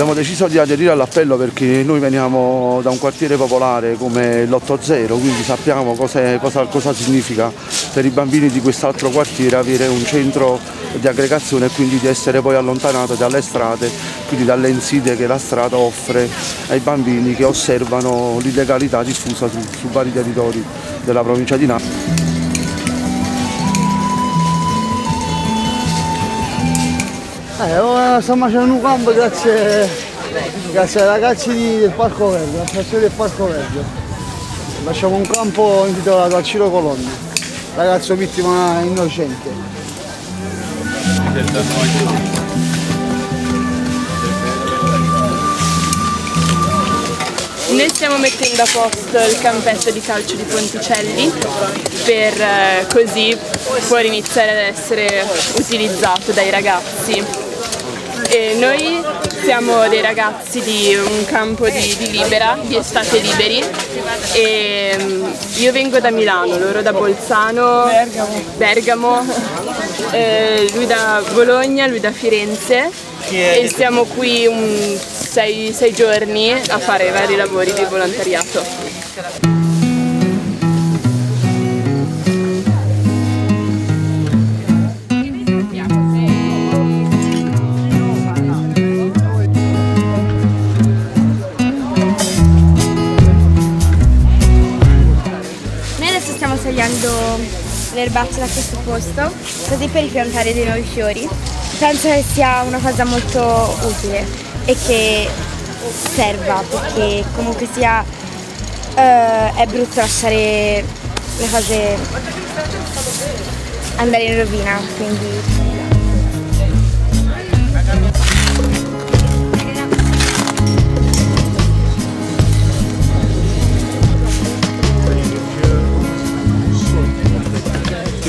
abbiamo deciso di aderire all'appello perché noi veniamo da un quartiere popolare come l'8-0, quindi sappiamo cosa, cosa, significa per i bambini di quest'altro quartiere avere un centro di aggregazione e quindi di essere poi allontanato dalle strade, quindi dalle insidie che la strada offre ai bambini che osservano l'illegalità diffusa su, su vari territori della provincia di Napoli. Eh, ora stiamo facendo un campo grazie, grazie ai ragazzi del Parco Verde, l'associazione del Parco Verde. Facciamo un campo intitolato a Ciro Colonna, ragazzo vittima innocente. Noi stiamo mettendo a posto il campetto di calcio di Ponticelli per eh, così può iniziare ad essere utilizzato dai ragazzi. E noi siamo dei ragazzi di un campo di, di Libera, di Estate Liberi. E mm, io vengo da Milano, loro da Bolzano, Bergamo, Bergamo eh, lui da Bologna, lui da Firenze. E stiamo qui un sei, sei giorni a fare vari lavori di volontariato. Tagliando le erbacce da questo posto, così per ripiantare dei nuovi fiori. Penso che sia una cosa molto utile e che serva perché comunque sia uh, è brutto lasciare le cose andare in rovina, quindi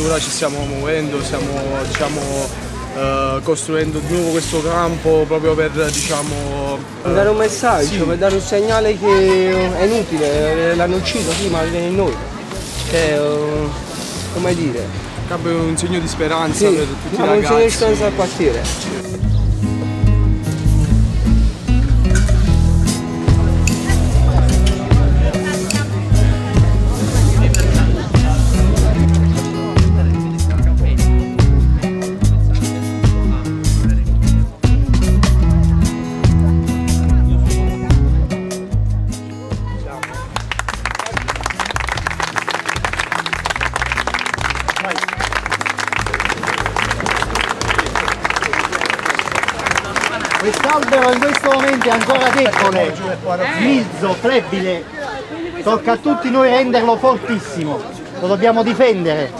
ora ci stiamo muovendo, stiamo diciamo, eh, costruendo di nuovo questo campo proprio per diciamo, eh, dare un messaggio, sì. per dare un segnale che è inutile, l'hanno ucciso, sì, ma viene in noi. Cioè, uh, come dire. È un segno di speranza sì, per tutti i ragazzi. un segno di speranza al quartiere. Quest'albero in questo momento è ancora debole, smilzo, flebile, tocca a tutti noi renderlo fortissimo, lo dobbiamo difendere,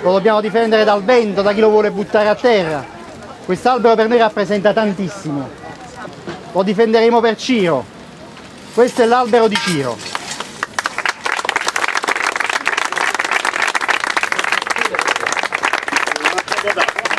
lo dobbiamo difendere dal vento, da chi lo vuole buttare a terra. Quest'albero per noi rappresenta tantissimo, lo difenderemo per Ciro, questo è l'albero di Ciro. Sudah.